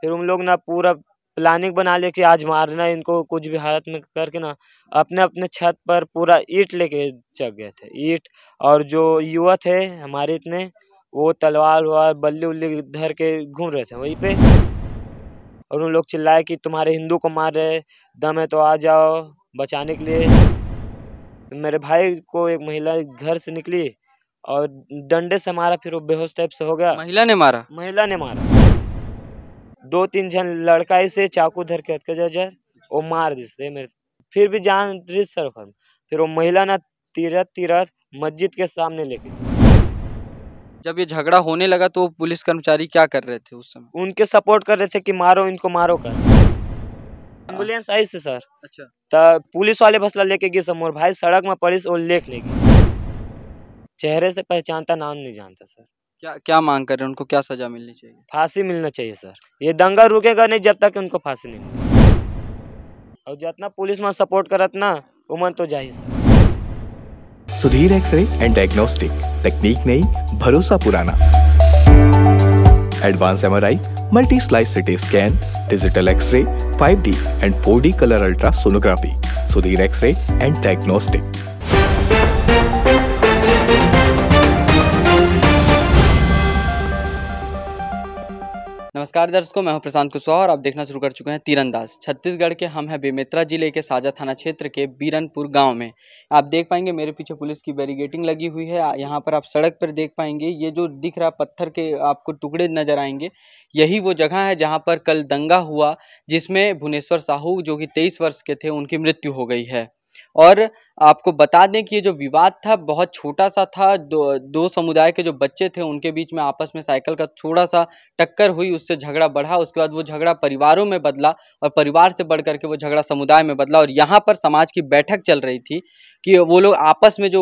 फिर उन लोग ना पूरा प्लानिंग बना लिया कि आज मारना इनको, कुछ भी हालत में करके ना अपने अपने छत पर पूरा ईट लेके चढ़ गए थे। ईट और जो युवा थे, हमारे इतने, वो तलवार वलवार, बल्ली उल्ली धर के घूम रहे थे वहीं पे। और उन लोग चिल्लाए कि तुम्हारे हिंदू को मार रहे दम है तो आ जाओ बचाने के लिए। मेरे भाई को एक महिला घर से निकली और डंडे से मारा फिर वो बेहोश टाइप से हो गया। महिला ने मारा? महिला ने मारा। दो तीन जन लड़काई से चाकू धर के अटके जर वो मार जिससे मेरे फिर भी जान रही सर फिर वो महिला ना तीरथ तीरथ मस्जिद के सामने लेके जब ये झगड़ा होने लगा तो पुलिस कर्मचारी क्या कर रहे थे उस समय? उनके सपोर्ट कर रहे थे कि मारो इनको मारो कर। एंबुलेंस आई से सर। अच्छा। तब पुलिस वाले बसला लेके गए सब मोर भाई सड़क में पड़ी और लेख नहीं गई चेहरे से पहचानता नाम नहीं जानता सर। क्या क्या मांग कर रहे हैं? उनको क्या सजा मिलनी चाहिए? फांसी मिलना चाहिए सर। ये दंगा रुकेगा नहीं जब तक उनको फांसी नहीं और जितना पुलिस में सपोर्ट करत ना वो मन तो जाही sir Sudhir X-ray and diagnostic. तकनीक नई भरोसा पुराना। Advance MRI multi slice CT scan digital X-ray 5D and 4D colour ultra sonography. Sudhir X-ray and diagnostic. नमस्कार दर्शकों, मैं हूँ प्रशांत कुशवाहा और आप देखना शुरू कर चुके हैं तीरंदाज। छत्तीसगढ़ के हम हैं बेमेतरा ज़िले के साजा थाना क्षेत्र के बीरनपुर गाँव में। आप देख पाएँगे मेरे पीछे पुलिस की बैरिगेटिंग लगी हुई है। यहाँ पर आप सड़क पर देख पाएँगे, ये जो दिख रहा पत्थर के आपको टुकड़े नज़र आएँगे, यही वो जगह है जहाँ पर कल दंगा हुआ, जिसमें भुवनेश्वर साहू, जो कि तेईस वर्ष के थे, उनकी मृत्यु हो गई है। और आपको बता दें कि ये जो विवाद था बहुत छोटा सा था। दो दो समुदाय के जो बच्चे थे उनके बीच में आपस में साइकिल का थोड़ा सा टक्कर हुई, उससे झगड़ा बढ़ा, उसके बाद वो झगड़ा परिवारों में बदला और परिवार से बढ़ करके वो झगड़ा समुदाय में बदला और यहाँ पर समाज की बैठक चल रही थी कि वो लोग आपस में जो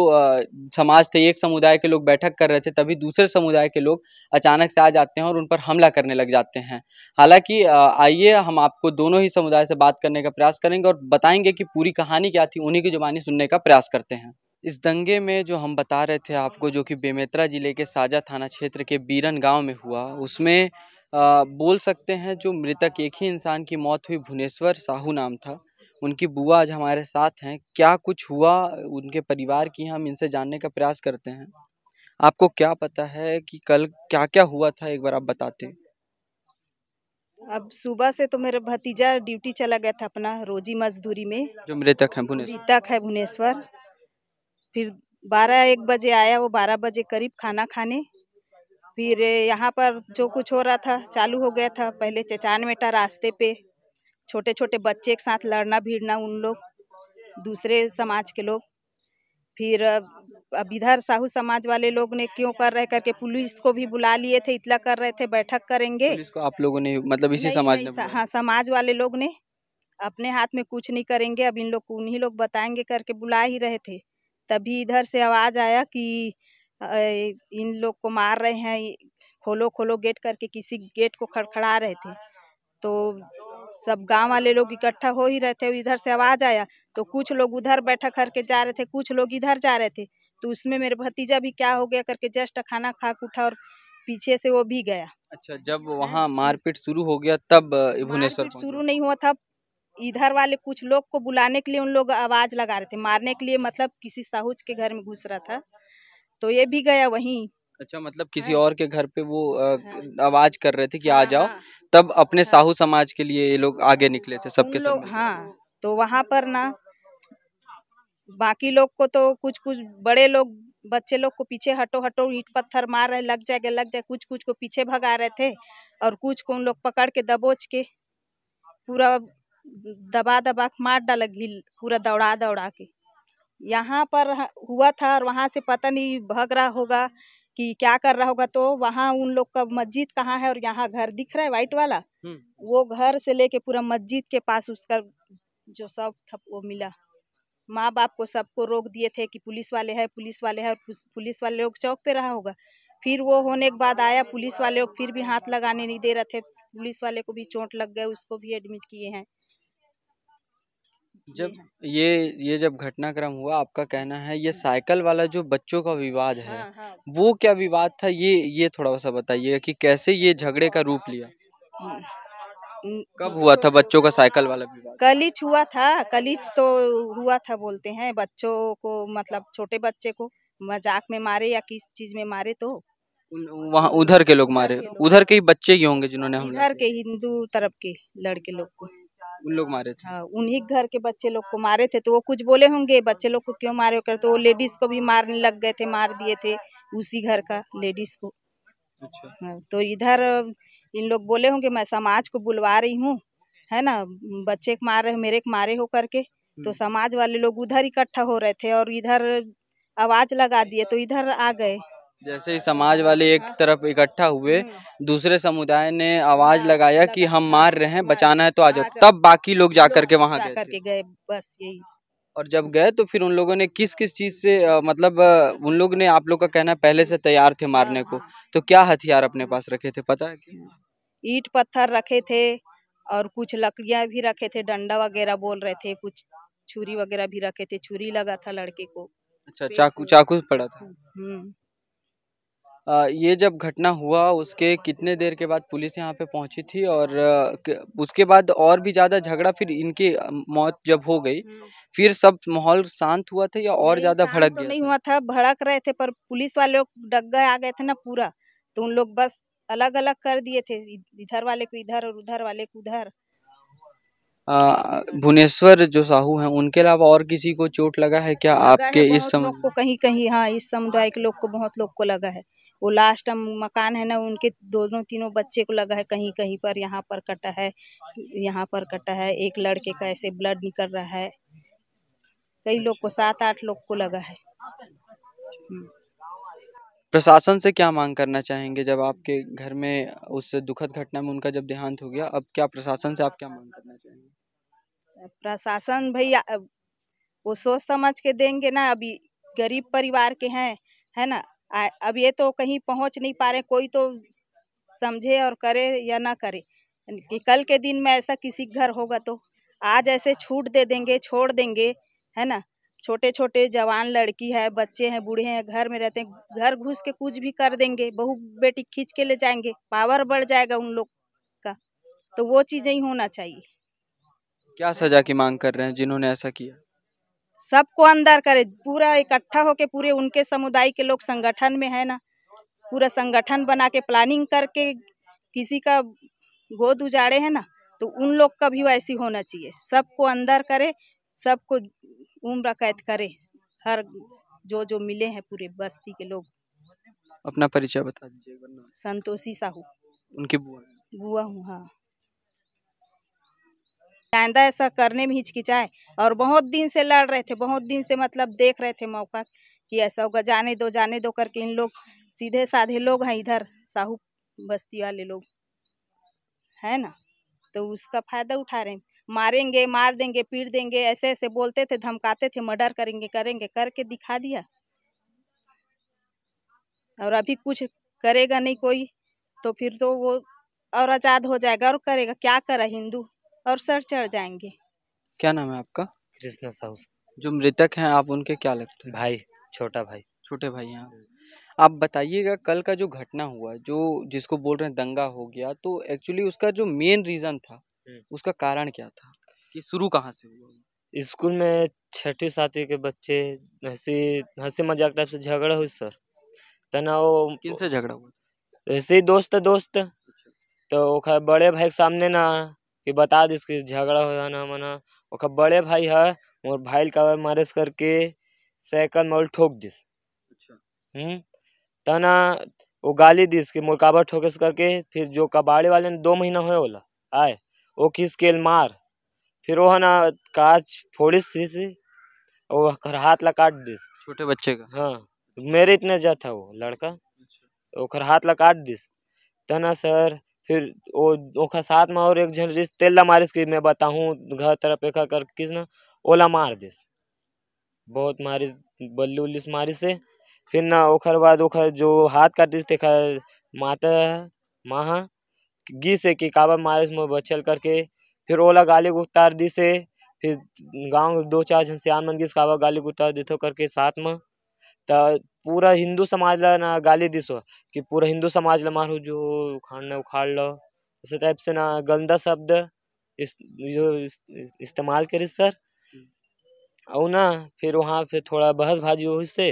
समाज थे, एक समुदाय के लोग बैठक कर रहे थे, तभी दूसरे समुदाय के लोग अचानक से आ जाते हैं और उन पर हमला करने लग जाते हैं। हालाँकि आइए हम आपको दोनों ही समुदाय से बात करने का प्रयास करेंगे और बताएँगे कि पूरी कहानी क्या थी उन्हीं की जुबानी सुनने का प्रयास करते हैं। इस दंगे में जो हम बता रहे थे आपको जो कि बेमेतरा ज़िले के साजा थाना क्षेत्र के बीरन गाँव में हुआ उसमें अ, बोल सकते हैं जो मृतक एक ही इंसान की मौत हुई भुवनेश्वर साहू नाम था। उनकी बुआ आज हमारे साथ हैं। क्या कुछ हुआ उनके परिवार की हम इनसे जानने का प्रयास करते हैं? आपको क्या पता है कि कल क्या क्या हुआ था एक बार आप बताते। अब सुबह से तो मेरा भतीजा ड्यूटी चला गया था अपना रोजी मजदूरी में। जो मृतक है मृतक है भुवनेश्वर। फिर बारह एक बजे आया वो बारह बजे करीब खाना खाने। फिर यहाँ पर जो कुछ हो रहा था चालू हो गया था पहले चचान मेटा रास्ते पे। छोटे छोटे बच्चे के साथ लड़ना भिड़ना उन लोग दूसरे समाज के लोग। फिर अब इधर साहू समाज वाले लोग ने क्यों कर रहे करके पुलिस को भी बुला लिए थे इतला कर रहे थे बैठक करेंगे। पुलिस को आप लोगों ने मतलब इसी समाज ने हाँ समाज वाले लोग ने अपने हाथ में कुछ नहीं करेंगे अब इन लोग को उन्हीं लोग बताएँगे करके बुला ही रहे थे। तभी इधर से आवाज़ आया कि इन लोग को मार रहे हैं खोलो खोलो गेट करके किसी गेट को खड़खड़ा रहे थे। तो सब गाँव वाले लोग इकट्ठा हो ही रहे थे इधर से आवाज़ आया तो कुछ लोग उधर बैठक करके जा रहे थे कुछ लोग इधर जा रहे थे। तो उसमें मेरे भतीजा भी क्या हो गया करके जस्ट खाना खा उठा और पीछे से वो भी गया। अच्छा जब वहाँ मारपीट शुरू हो गया तब भुवनेश्वर शुरू नहीं हुआ था। इधर वाले कुछ लोग को बुलाने के लिए उन लोग आवाज़ लगा रहे थे। मारने के लिए मतलब किसी साहूज के घर में घुस रहा था। तो ये भी गया वहीं। अच्छा मतलब किसी हाँ। और के घर पे वो हाँ। आवाज़ कर रहे थे कि आ हाँ, जाओ। हाँ, तब अपने हाँ। साहू समाज के लिए ये लोग आगे निकले थे सबके सब लोग हाँ। तो वहाँ पर ना बाकी लोग को तो कुछ कुछ बड़े लोग बच्चे लोग को पीछे हटो हटो ईट पत्थर मार रहे लग जाएगा लग जाए कुछ कुछ को पीछे भगा रहे थे और कुछ को उन लोग पकड़ के दबोच के पूरा दबा दबा के मार डाला घिल पूरा दौड़ा दौड़ा के। यहाँ पर हुआ था और वहाँ से पता नहीं भग रहा होगा कि क्या कर रहा होगा तो वहाँ उन लोग का मस्जिद कहाँ है और यहाँ घर दिख रहा है व्हाइट वाला? हम्म। वो घर से लेके पूरा मस्जिद के पास उसका जो सब था वो मिला। माँ बाप को सबको रोक दिए थे कि पुलिस वाले है पुलिस वाले है और पुलिस वाले लोग चौक पे रहा होगा। फिर वो होने के बाद आया पुलिस वाले लोग फिर भी हाथ लगाने नहीं दे रहे थे। पुलिस वाले को भी चोट लग गए उसको भी एडमिट किए हैं। जब ये ये जब घटनाक्रम हुआ आपका कहना है ये साइकिल वाला जो बच्चों का विवाद है हाँ हाँ। वो क्या विवाद था? ये ये थोड़ा सा बताइएगा कि कैसे ये झगड़े का रूप लिया। कब हुआ था? बच्चों का साइकिल वाला विवाद? कलिच हुआ था। कलिच तो हुआ था बोलते हैं बच्चों को मतलब छोटे बच्चे को मज़ाक में मारे या किस चीज़ में मारे तो। वहाँ उधर के लोग मारे। उधर के ही बच्चे ही होंगे जिन्होंने इधर किया। के हिंदू तरफ़ के लड़के लोग को। उन लोग मारे थे। हाँ उन्हीं घर के बच्चे लोग को मारे थे। तो वो कुछ बोले होंगे? बच्चे लोग को क्यों मारे कर तो वो लेडीज़ को भी मारने लग गए थे मार दिए थे उसी घर का लेडीज़ को। अच्छा। हाँ, तो इधर इन लोग बोले होंगे मैं समाज को बुलवा रही हूँ है ना? बच्चे को मार रहे हो मेरे को मारे हो करके। तो हम्म। समाज वाले लोग उधर इकट्ठा हो रहे थे और इधर आवाज़ लगा दिए तो इधर आ गए। जैसे ही समाज वाले एक तरफ़ इकट्ठा हुए हम्म। दूसरे समुदाय ने आवाज़ लगाया कि हम मार रहे हैं बचाना है तो आ जाओ। तब बाकी लोग जा करके वहाँ गए बस यही। और जब गए तो फिर उन लोगों ने किस किस चीज़ से मतलब उन लोग ने आप लोग का कहना है पहले से तैयार थे मारने को तो क्या हथियार अपने पास रखे थे पता है कि ईट पत्थर रखे थे और कुछ लकड़ियाँ भी रखे थे डंडा वगैरह बोल रहे थे कुछ छुरी वगैरह भी रखे थे छुरी लगा था लड़के को। अच्छा चाकू चाकू पड़ा था। हम्म। ये जब घटना हुआ उसके कितने देर के बाद पुलिस यहाँ पे पहुँची थी और उसके बाद और भी ज़्यादा झगड़ा फिर इनकी मौत जब हो गई फिर सब माहौल शांत हुआ था या और ज़्यादा भड़क तो गया नहीं हुआ था भड़क रहे थे पर पुलिस वाले लोग डग्गा आ गए थे ना पूरा तो उन लोग बस अलग अलग कर दिए थे इधर वाले को इधर और उधर वाले को उधर। भुवनेश्वर जो साहू हैं उनके अलावा और किसी को चोट लगा है क्या आपके इस लोग को कहीं कहीं हाँ इस समुदाय के लोग को बहुत लोग को लगा है। वो लास्ट मकान है ना उनके दोनों तीनों बच्चे को लगा है कहीं कहीं पर यहाँ पर कटा है यहाँ पर कटा है एक लड़के का ऐसे ब्लड निकल रहा है। कई लोग को सात आठ लोग को लगा है। हम्म। प्रशासन से क्या मांग करना चाहेंगे? जब आपके घर में उस दुखद घटना में उनका जब देहांत हो गया अब क्या प्रशासन से आप क्या मांग करना चाहेंगे? प्रशासन भैया वो सोच समझ के देंगे ना अभी गरीब परिवार के हैं है ना? आ- अब ये तो कहीं पहुँच नहीं पा रहे, कोई तो समझे और करे या ना करे। कि कल के दिन में ऐसा किसी घर होगा तो आज ऐसे छूट दे देंगे, छोड़ देंगे, है ना? छोटे छोटे जवान लड़की है, बच्चे हैं, बूढ़े हैं, घर में रहते हैं, घर घुस के कुछ भी कर देंगे, बहू बेटी खींच के ले जाएँगे, पावर बढ़ जाएगा उन लोग का तो वो चीज़ नहीं होना चाहिए। क्या सजा की मांग कर रहे हैं जिन्होंने ऐसा किया? सबको अंदर करे पूरा इकट्ठा होके पूरे उनके समुदाय के लोग संगठन में है ना। पूरा संगठन बना के प्लानिंग करके किसी का गोद उजाड़े है ना तो उन लोग का भी वैसी होना चाहिए। सबको अंदर करे सबको उम्र कैद करे हर जो जो मिले हैं पूरे बस्ती के लोग। अपना परिचय बता दीजिए। संतोषी साहू। उनकी बुआ। बुआ हूँ हाँ। आइंदा ऐसा करने में हिचकिचाए और बहुत दिन से लड़ रहे थे, बहुत दिन से मतलब देख रहे थे मौका कि ऐसा होगा, जाने दो जाने दो करके इन लोग, सीधे साधे लोग हैं इधर, साहू बस्ती वाले लोग। है ना? तो उसका फ़ायदा उठा रहे हैं। मारेंगे, मार देंगे, पीट देंगे, ऐसे ऐसे बोलते थे, धमकाते थे, मर्डर करेंगे करेंगे, करके दिखा दिया। और अभी कुछ करेगा नहीं कोई तो फिर तो वो और आज़ाद हो जाएगा और करेगा। क्या करे हिंदू? और सर चढ़ जाएँगे। क्या नाम है आपका? कृष्ण साहू जो मृतक हैं आप उनके क्या लगते हैं? भाई छोटा भाई। छोटे भाई हैं। आप। आप बताइएगा कल का जो घटना हुआ जो जिसको बोल रहे हैं दंगा हो गया तो एक्चुअली उसका जो मेन रीजन था हम्म। उसका कारण क्या था? कि शुरू कहाँ से हुआ? स्कूल में छठी सातवीं के बच्चे हँसी हँसी मज़ाक टाइप से झगड़ा हुई सर। तना वो किनसे झगड़ा हुआ? ऐसे ही दोस्त दोस्त। तो बड़े भाई के सामने ना कि बता दिस कि झगड़ा हो ना मना। ओकर बड़े भाई है मोर भाई का मारे से करके साइकिल में ठोक दिस। अच्छा। हम्म। तना वो गाली दिस कि मोर काबर ठोके से करके फिर जो कबाड़ी वाले ने दो महीना होए होला आए वो किस केल मार। फिर वो है ना काच फोड़िस सी वो ओकर हाथ ला काट दिस। छोटे बच्चे का? हाँ मेरे इतने जा था वो लड़का। ओकर हाथ ला काट दिस। तना सर फिर वो ओकर साथ में और एक झन रिस तेल ला मारिस कि मैं बताहूँ, घर तरफ़ एक कर किस ना, ओला मार दिस। बहुत मारिस, बल्ली उल्ली से मारिस से। फिर ना ओकर बाद ओकर जो हाथ काट दिस तेकर माता माँ गी से कि काबर मारिस मोर बचल करके। फिर ओला गाली उतार दी से। फिर गाँव दो चार झन सियान मन गिस कावा गाली गुटा देथो करके साथ में। त पूरा हिंदू समाज ला ना गाली दिसो कि पूरा हिंदू समाज ला मारो जो उखाड़ना उखाड़ लो। इस टाइप से ना गंदा शब्द इस जो इस- इस्तेमाल करिस सर। और ना फिर वहाँ फिर थोड़ा बहस भाजी हुई से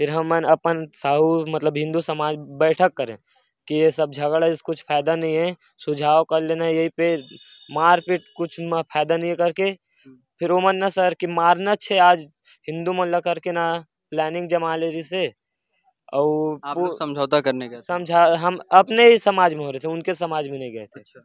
फिर हमन अपन साहू मतलब हिंदू समाज बैठक करें कि ये सब झगड़ा इस कुछ फ़ायदा नहीं है सुझाव कर लेना यही पे मारपीट कुछ म फ़ायदा नहीं है करके। फिर वो मन ना सर कि मारना छे आज हिंदू मन ला करके ना प्लानिंग जमा ले रही से और आप लोग समझौता करने गए समझा हम अपने ही समाज में हो रहे थे उनके समाज में नहीं गए थे। अच्छा।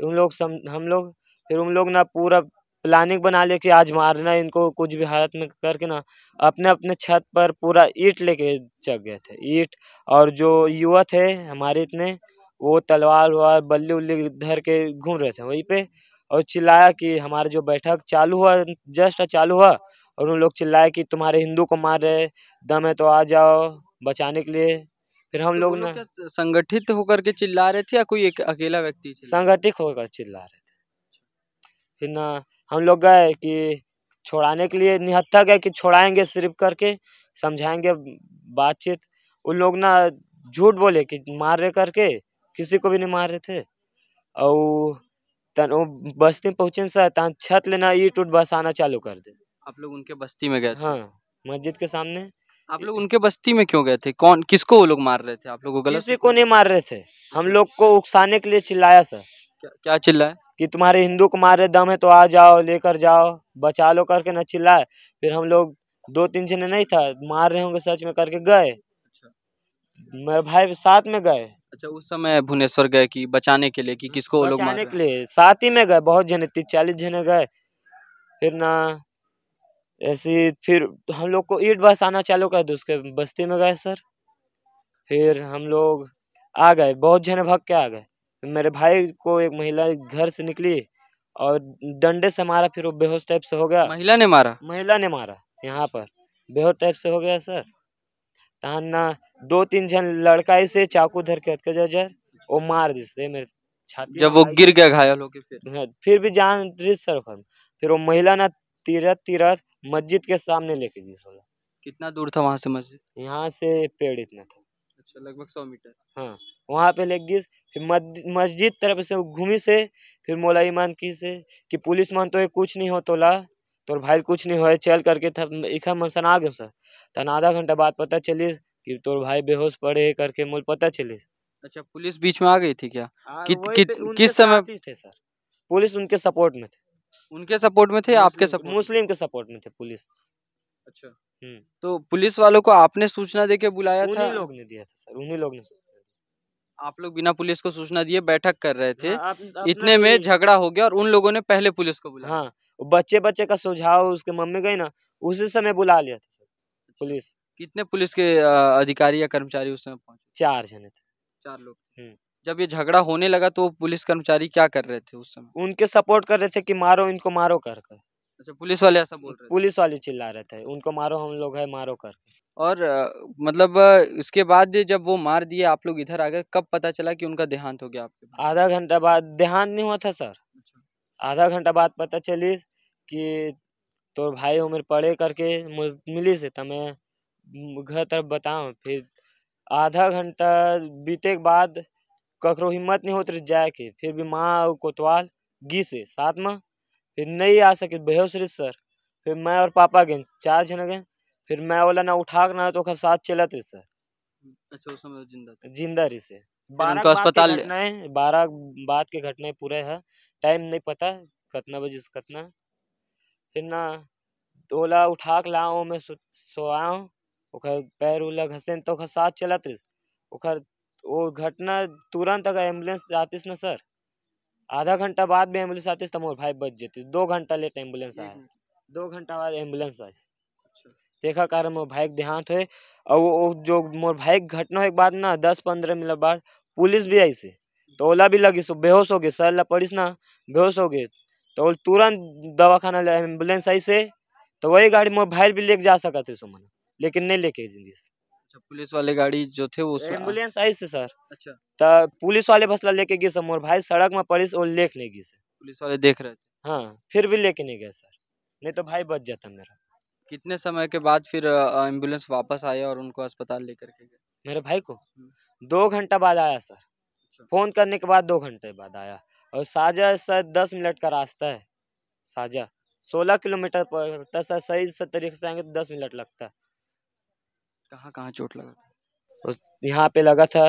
उन लोग सम हम लोग फिर उन लोग ना पूरा प्लानिंग बना लिया कि आज मारना इनको कुछ भी हालत में करके ना अपने अपने छत पर पूरा ईट लेके चढ़ गए थे। ईट और जो युवा थे हमारे इतने वो तलवार वलवार बल्ली उल्ली धर के घूम रहे थे वहीं पे और चिल्लाया कि हमारा जो बैठक चालू हुआ जस्ट चालू हुआ और उन लोग चिल्लाए कि तुम्हारे हिंदू को मार रहे दम है तो आ जाओ बचाने के लिए। फिर हम तो लोग ना संगठित होकर के चिल्ला रहे थे या कोई एक अकेला व्यक्ति संगठित होकर चिल्ला रहे थे। फिर ना हम लोग गए कि छोड़ाने के लिए निहत्था गए कि छोड़ाएँगे सिर्फ़ करके समझाएँगे बातचीत। उन लोग ना झूठ बोले कि मार रहे करके किसी को भी नहीं मार रहे थे। और तन वो बस्ती पहुँचे तन छत लेना ईट उट बसाना चालू कर दे। आप लोग उनके बस्ती में गए थे? हाँ मस्जिद के सामने। आप लोग उनके बस्ती में क्यों गए थे? कौन किसको वो लोग मार रहे थे? आप लोग को गलत किसी को नहीं मार रहे थे। हम लोग को उकसाने के लिए चिल्लाया सर। क्या, क्या चिल्लाए कि तुम्हारे हिंदू को मारे दम है तो आ जाओ लेकर जाओ बचा लो करके न चिल्लाए। फिर हम लोग दो तीन जने नहीं था मार रहे होंगे सच में करके गए। मेरे भाई साथ में गए। अच्छा उस समय भुवनेश्वर गए कि बचाने के लिए कि किसको वो लोग मार बचाने के लिए साथ ही में गए बहुत जने तीस चालीस जने गए। फिर ना ऐसे फिर हम लोग को ईट बस आना चालू कर दो उसके बस्ती में गए सर। फिर हम लोग आ गए बहुत जने भाग के आ गए। मेरे भाई को एक महिला घर से निकली और डंडे से मारा फिर वो बेहोश टाइप से हो गया। महिला ने मारा? महिला ने मारा यहाँ पर। बेहोश टाइप से हो गया सर। तहन ना दो तीन जन लड़का से चाकू धर के अटके जा जाए वो मार दिसे मेरे छाती जब वो गिर गया घायल होके फिर? हाँ, फिर भी जान रही सर फिर वो महिला ना तीरथ तीरथ मस्जिद के सामने लेके गई सोला। कितना दूर था वहाँ से मस्जिद? यहाँ से पेड़ इतना था। अच्छा लगभग सौ मीटर। हाँ वहाँ पे ले गई फिर मस्जिद तरफ़ से घूमी से फिर मोला ईमान की से कि पुलिस मान तो ये कुछ नहीं हो तोला तोर भाई कुछ नहीं हो चल करके था इखा मनसन आ गयो सर तन आधा घंटा बाद पता चली कि तोर भाई बेहोश पड़े करके मोल पता चली। अच्छा पुलिस बीच में आ गई थी क्या? कित- वही कित- किस समय- थे सर। पुलिस उनके सपोर्ट में थे। उनके सपोर्ट में थे आपके सपोर्ट मुस्लिम के सपोर्ट में थे पुलिस। अच्छा। हम्म। तो पुलिस वालों को आपने सूचना देके बुलाया था? लोग ने दिया था सर उन्हीं लोग ने आप लोग बिना पुलिस को सूचना दिए बैठक कर रहे थे। हाँ, आप- इतने में झगड़ा हो गया और उन लोगों ने पहले पुलिस को बुलाया। हाँ बच्चे बच्चे का सुझाव उसके मम्मी गई ना उसी समय बुला लिया था सर पुलिस। कितने पुलिस के अधिकारी या कर्मचारी उस समय पहुँचे? चार जने थे। चार लोग हम्म। जब ये झगड़ा होने लगा तो पुलिस कर्मचारी क्या कर रहे थे उस समय? उनके सपोर्ट कर रहे थे कि मारो इनको मारो कर कर। अच्छा पुलिस वाले ऐसा बोल रहे पुलिस वाले चिल्ला रहे थे उनको मारो हम लोग है मारो कर और अ, मतलब उसके बाद जब वो मार दिए आप लोग इधर आ गए कब पता चला कि उनका देहांत हो गया आपके आधा घंटा बाद देहांत नहीं हुआ था सर। आधा घंटा बाद पता चली कि तो भाई उम्र पड़े करके मिली से तब मैं घर तरफ़ बताऊँ फिर आधा घंटा बीते के बाद ककरो हिम्मत नहीं होत रही जाए के फिर भी माँ और कोतवाल गी से साथ में। फिर नहीं आ सके बेहोश रही सर। फिर मैं और पापा गए चार जने गए। फिर मैं वाला ना उठा ना तो ओकर साथ चलत रही सर। अच्छा उस समय ज़िंदा ज़िंदा रही से बारह अस्पताल बारह बाद के घटनाएँ पूरे है। टाइम नहीं पता कितना बजे से कितना। फिर ना तोला उठा के लाओ मैं सो सोआओ ओकर पैर उला घसेन तो ओकर साथ चलत रही। ओकर वो घटना तुरंत अगर एंबुलेंस आतीस ना सर आधा घंटा बाद भी एंबुलेंस आतीस तो मोर भाई बच जेती दो घंटा लेट एंबुलेंस आया। दो घंटा बाद एंबुलेंस आई। अच्छा। देखा कारण मोर भाई देहांत हुए और वो जो मोर भाई घटना होए के बाद ना दस पंद्रह मिनट बाद पुलिस भी आई से। तो ओला भी लगी सो बेहोश हो गए। सर ला पड़ीस ना बेहोश हो गए। तो वो तुरंत दवाखाना ले एंबुलेंस आई से तो वही गाड़ी मोर भाई भी लेके जा सका थे सुमन लेकिन नहीं लेके ज़िंदगी से। अच्छा पुलिस वाले गाड़ी जो थे वो एंबुलेंस आई से सर। अच्छा। तो पुलिस वाले बसला लेके गए मोर भाई सड़क में पड़ीस और लेख नहीं गई पुलिस वाले देख रहे थे? हाँ फिर भी लेके नहीं गए सर। नहीं तो भाई बच जाता मेरा। कितने समय के बाद फिर एंबुलेंस वापस आया और उनको अस्पताल लेकर के गए? मेरे भाई को? हम्म। दो घंटा बाद आया सर। अच्छा। फ़ोन करने के बाद दो घंटे बाद आया। और साजा सर दस मिनट का रास्ता है साजा सोलह किलोमीटर है सर सही से तरीके से आएँगे तो दस मिनट लगता है। कहाँ कहाँ चोट लगा था? उस यहाँ पे लगा था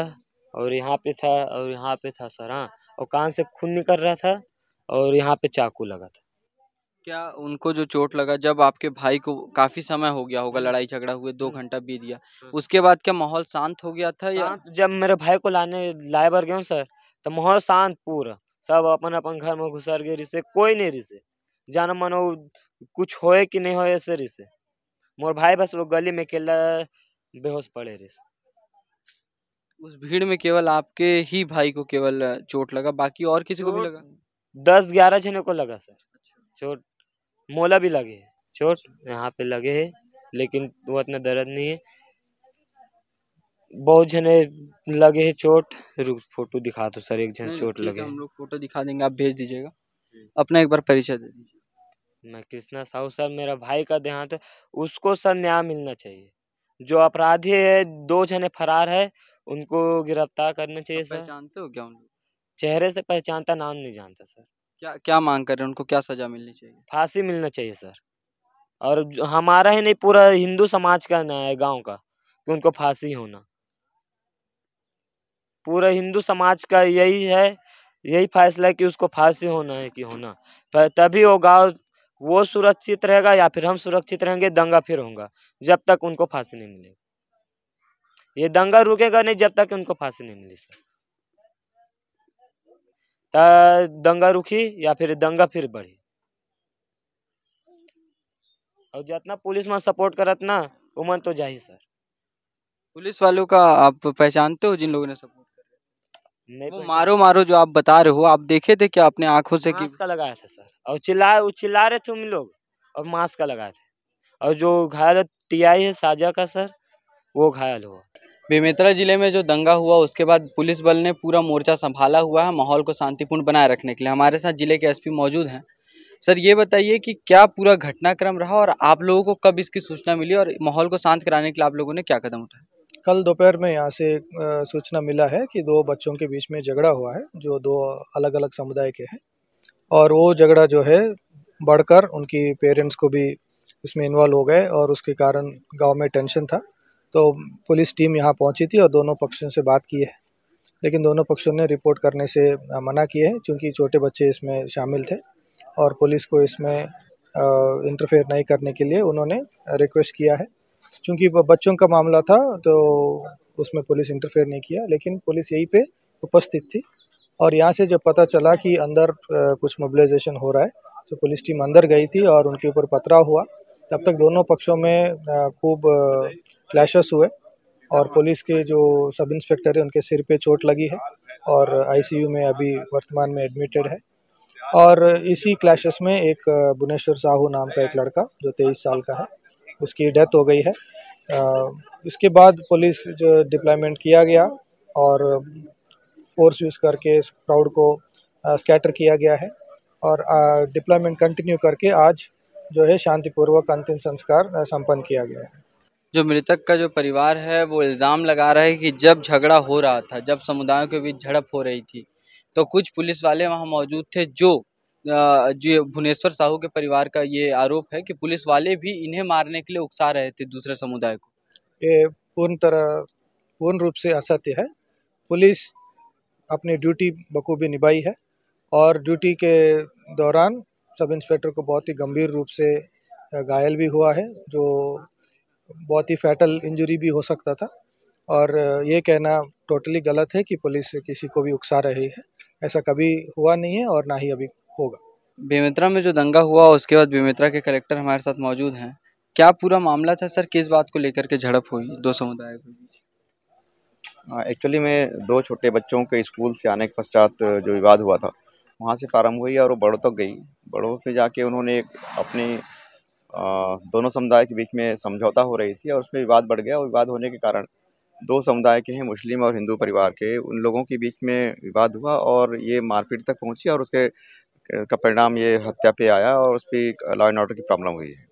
और यहाँ पे था और यहाँ पे था सर हाँ। और कान से खून निकल रहा था और यहाँ पे चाकू लगा था। क्या उनको जो चोट लगा जब आपके भाई को काफ़ी समय हो गया होगा लड़ाई झगड़ा हुए दो हम्म। घंटा बीत गया हम्म। उसके बाद क्या माहौल शांत हो गया था या जब मेरे भाई को लाने लाए बर गए सर तो माहौल शांत पूरा। सब अपन अपन घर में घुसर गए रिसे कोई नहीं रिसे। जाना मानो कुछ होए कि नहीं होए ऐसे रिसे। मोर भाई बस वो गली में अकेला बेहोश पड़े रिसे उस भीड़ में केवल आपके ही भाई को केवल चोट लगा बाकी और किसी को भी लगा? दस ग्यारह जने को लगा सर। चोट मोला भी लगे है। चोट यहाँ पे लगे है लेकिन वो इतना दर्द नहीं है। बहुत जने लगे है चोट। रुक फ़ोटो दिखा दो सर एक जन चोट लगे हम लोग फ़ोटो दिखा देंगे आप भेज दीजिएगा। अपना एक बार परिचय दे दीजिए। मैं कृष्णा साहू सर मेरा भाई का देहांत है उसको सर न्याय मिलना चाहिए। जो अपराधी है दो जने फरार है उनको गिरफ़्तार करना चाहिए सर। पहचानते हो क्या चेहरे से पहचानता नाम नहीं जानता सर। क्या क्या मांग कर रहे हैं? उनको क्या सजा मिलनी चाहिए? फांसी मिलना चाहिए सर। और हमारा ही नहीं पूरा हिंदू समाज का न्याय है गाँव का कि उनको फांसी होना पूरा हिंदू समाज का यही है यही फैसला है कि उसको फांसी होना है कि होना पर तभी वो गाँव वो सुरक्षित रहेगा या फिर हम सुरक्षित रहेंगे, दंगा फिर होगा, जब तक उनको फांसी नहीं मिलेगी। ये दंगा रुकेगा नहीं जब तक उनको फांसी नहीं मिली सर। दंगा रुकी या फिर दंगा फिर बढ़ी। और जितना पुलिस में सपोर्ट करत ना उमन तो जाही सर। पुलिस वालों का आप पहचानते हो जिन लोगों ने सपोर्ट नहीं वो मारो मारो जो आप बता रहे हो आप देखे थे क्या अपने आँखों से कि मास्क का लगाया था सर। और चिल्ला वो चिल्ला रहे थे हम लोग और मास्क का लगाए थे। और जो घायल टीआई है साजा का सर वो घायल हुआ। बेमेतरा ज़िले में जो दंगा हुआ उसके बाद पुलिस बल ने पूरा मोर्चा संभाला हुआ है माहौल को शांतिपूर्ण बनाए रखने के लिए। हमारे साथ ज़िले के एसपी मौजूद हैं। सर ये बताइए कि क्या पूरा घटनाक्रम रहा और आप लोगों को कब इसकी सूचना मिली और माहौल को शांत कराने के लिए आप लोगों ने क्या कदम उठाए? कल दोपहर में यहाँ से सूचना मिला है कि दो बच्चों के बीच में झगड़ा हुआ है, जो दो अलग अलग समुदाय के हैं। और वो झगड़ा जो है, बढ़कर उनकी पेरेंट्स को भी उसमें इन्वॉल्व हो गए और उसके कारण गाँव में टेंशन था। तो पुलिस टीम यहाँ पहुँची थी और दोनों पक्षों से बात की है। लेकिन दोनों पक्षों ने रिपोर्ट करने से मना किए हैं, क्योंकि छोटे बच्चे इसमें शामिल थे। और पुलिस को इसमें इंटरफेयर नहीं करने के लिए उन्होंने रिक्वेस्ट किया है। क्योंकि बच्चों का मामला था तो उसमें पुलिस इंटरफेयर नहीं किया, लेकिन पुलिस यहीं पे उपस्थित थी। और यहाँ से जब पता चला कि अंदर कुछ मोबिलाइजेशन हो रहा है तो पुलिस टीम अंदर गई थी और उनके ऊपर पथराव हुआ। तब तक दोनों पक्षों में खूब क्लैशेस हुए और पुलिस के जो सब इंस्पेक्टर है, उनके सिर पे चोट लगी है और आईसीयू में अभी वर्तमान में एडमिटेड है। और इसी क्लैशेस में एक भुवनेश्वर साहू नाम का एक लड़का, जो तेईस साल का है उसकी डेथ हो गई है। इसके बाद पुलिस जो डिप्लॉयमेंट किया गया और फोर्स यूज़ करके इस क्राउड को स्कैटर किया गया है और डिप्लॉयमेंट कंटिन्यू करके आज जो है शांतिपूर्वक अंतिम संस्कार संपन्न किया गया है। जो मृतक का जो परिवार है, वो इल्ज़ाम लगा रहा है कि जब झगड़ा हो रहा था, जब समुदायों के बीच झड़प हो रही थी तो कुछ पुलिस वाले वहाँ मौजूद थे जो जो, भुवनेश्वर साहू के परिवार का ये आरोप है कि पुलिस वाले भी इन्हें मारने के लिए उकसा रहे थे दूसरे समुदाय को। ये पूर्ण तरह, पूर्ण रूप से असत्य है। पुलिस अपनी ड्यूटी बखूबी निभाई है और ड्यूटी के दौरान सब इंस्पेक्टर को बहुत ही गंभीर रूप से घायल भी हुआ है, जो बहुत ही फैटल इंजरी भी हो सकता था। और ये कहना टोटली गलत है कि पुलिस किसी को भी उकसा रही है। ऐसा कभी हुआ नहीं है और ना ही अभी होगा। बेमित्रा में जो दंगा हुआ उसके बाद बेमित्रा के कलेक्टर हमारे साथ मौजूद हैं। क्या पूरा मामला था सर? किस बात को लेकर के झड़प हुई? दो समुदायों के बीच एक्चुअली में दो छोटे बच्चों के स्कूल से आने के पश्चात जो विवाद हुआ था वहाँ से प्रारंभ हुई और वो बड़ों तक तो गई। बड़ों पे जाके उन्होंने एक अपनी दोनों समुदाय के बीच में समझौता हो रही थी और उसमें विवाद बढ़ गया। और विवाद होने के कारण दो समुदाय के हैं मुस्लिम और हिंदू परिवार के। उन लोगों के बीच में विवाद हुआ और ये मारपीट तक पहुँची और उसके का परिणाम ये हत्या पे आया और उस पर लॉ एंड ऑर्डर की प्रॉब्लम हुई है।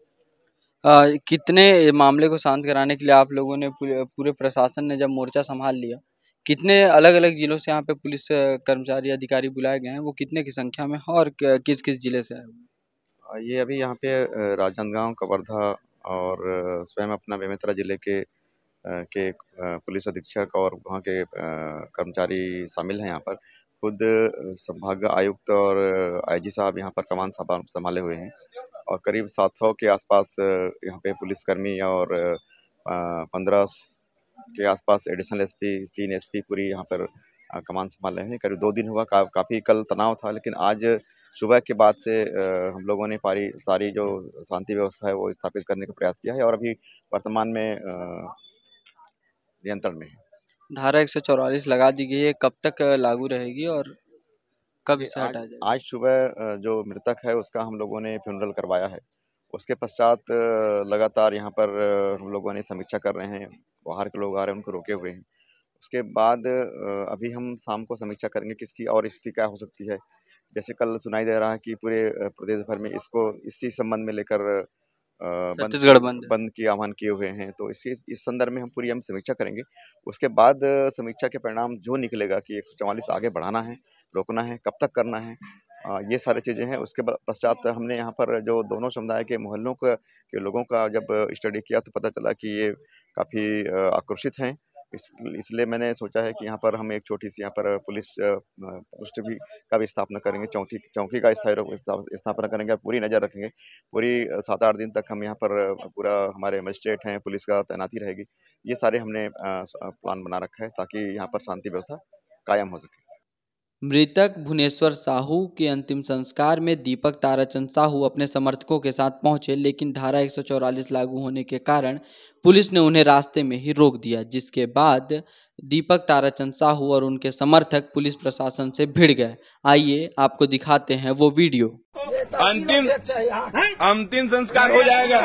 आ, कितने मामले को शांत कराने के लिए आप लोगों ने पूरे, पूरे प्रशासन ने जब मोर्चा संभाल लिया कितने अलग अलग जिलों से यहाँ पे पुलिस कर्मचारी अधिकारी बुलाए गए हैं? वो कितने की संख्या में हैं और किस किस ज़िले से आए ये अभी यहाँ पे राजनांदगांव कवर्धा और स्वयं अपना बेमेतरा ज़िले के के पुलिस अधीक्षक और वहाँ के कर्मचारी शामिल हैं यहाँ पर। खुद संभाग आयुक्त और आईजी साहब यहाँ पर कमान संभाले हुए हैं और करीब 700 के आसपास यहाँ पे पुलिसकर्मी और पंद्रह के आसपास एडिशनल एसपी तीन एसपी पूरी यहाँ पर कमान संभाले हैं। करीब दो दिन हुआ का, काफ़ी कल तनाव था लेकिन आज सुबह के बाद से हम लोगों ने पारी सारी जो शांति व्यवस्था है वो स्थापित करने का प्रयास किया है और अभी वर्तमान में नियंत्रण में है। धारा एक लगा दी गई है। कब तक लागू रहेगी और कब इसे हटाया जाएगा? आज सुबह जो मृतक है उसका हम लोगों ने फ्यूनरल करवाया है। उसके पश्चात लगातार यहाँ पर हम लोगों ने समीक्षा कर रहे हैं। बाहर के लोग आ रहे हैं उनको रोके हुए हैं। उसके बाद अभी हम शाम को समीक्षा करेंगे किसकी और स्थिति क्या हो सकती है। जैसे कल सुनाई दे रहा है कि पूरे प्रदेश भर में इसको इसी संबंध में लेकर छत्तीसगढ़ बंद बंद की आह्वान किए हुए हैं। तो इसी इस संदर्भ में हम पूरी हम समीक्षा करेंगे। उसके बाद समीक्षा के परिणाम जो निकलेगा कि एक आगे बढ़ाना है रोकना है कब तक करना है ये सारी चीज़ें हैं। उसके पश्चात हमने यहाँ पर जो दोनों समुदाय के मोहल्लों के, लोगों का जब स्टडी किया तो पता चला कि ये काफ़ी आक्रोशित हैं। इस, इसलिए मैंने सोचा है कि यहाँ पर हम एक छोटी सी यहाँ पर पुलिस पोस्ट भी का भी स्थापना करेंगे, चौथी, चौकी का स्थायी स्थापना करेंगे और पूरी नज़र रखेंगे। पूरी सात आठ दिन तक हम यहाँ पर पूरा हमारे मजिस्ट्रेट हैं, पुलिस का तैनाती रहेगी। ये सारे हमने प्लान बना रखा है ताकि यहाँ पर शांति व्यवस्था कायम हो सके। मृतक भुवनेश्वर साहू के अंतिम संस्कार में दीपक ताराचंद साहू अपने समर्थकों के साथ पहुँचे, लेकिन धारा एक लागू होने के कारण पुलिस ने उन्हें रास्ते में ही रोक दिया जिसके बाद दीपक ताराचंद साहू और उनके समर्थक पुलिस प्रशासन से भिड़ गए। आइए आपको दिखाते हैं वो वीडियो। अंतिम अंतिम संस्कार हो जाएगा।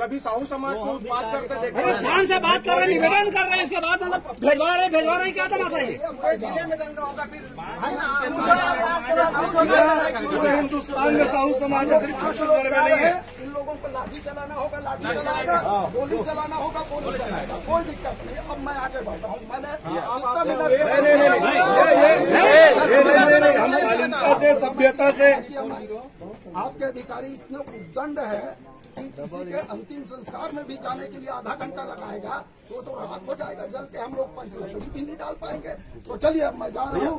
कभी साहू समाज को बात करते देखे से बात कर रहे निवेदन कर रहे हैं इसके बाद मतलब भेजवा रहे भेजवा रहे क्या तमाशा है हिंदुस्तान में साहू समाज इन लोगों को लाठी चलाना होगा लाठी चलाएगा गोली चलाना होगा गोली चलाएगा कोई दिक्कत नहीं अब मैं आगे बढ़ता हूँ मैंने सभ्यता से आपके अधिकारी इतने उद्दंड है कि किसी के अंतिम संस्कार में भी जाने के लिए आधा घंटा लगाएगा तो तो रात हो जाएगा जल के हम लोग पंचलक्ष्मी भी नहीं डाल पाएँगे तो चलिए अब मैं जा रहा हूँ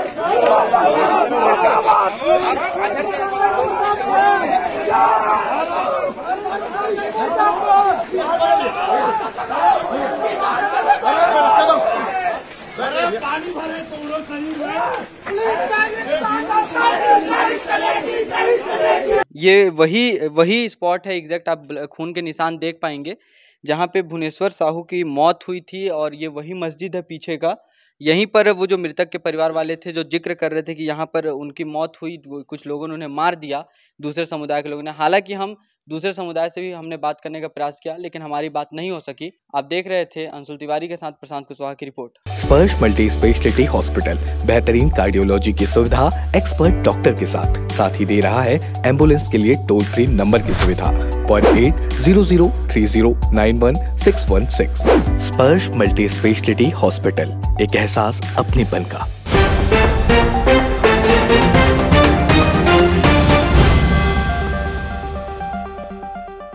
ये वही वही स्पॉट है एग्जैक्ट आप खून के निशान देख पाएँगे, जहाँ पे भुवनेश्वर साहू की मौत हुई थी और ये वही मस्जिद है पीछे का। यहीं पर वो जो मृतक के परिवार वाले थे, जो ज़िक्र कर रहे थे कि यहाँ पर उनकी मौत हुई कुछ लोगों ने उन्हें मार दिया, दूसरे समुदाय के लोगों ने। हालाँकि हम दूसरे समुदाय से भी हमने बात करने का प्रयास किया, लेकिन हमारी बात नहीं हो सकी। आप देख रहे थे अंशुल तिवारी के साथ प्रशांत कुशवाहा की report. Sparsh multi speciality hospital, बेहतरीन कार्डियोलॉजी की सुविधा, एक्सपर्ट डॉक्टर के साथ। साथ ही दे रहा है एंबुलेंस के लिए टोल फ्री नंबर की सुविधा point eight zero zero three zero nine one six one six Sparsh multi speciality hospital, एक एहसास अपने बन का।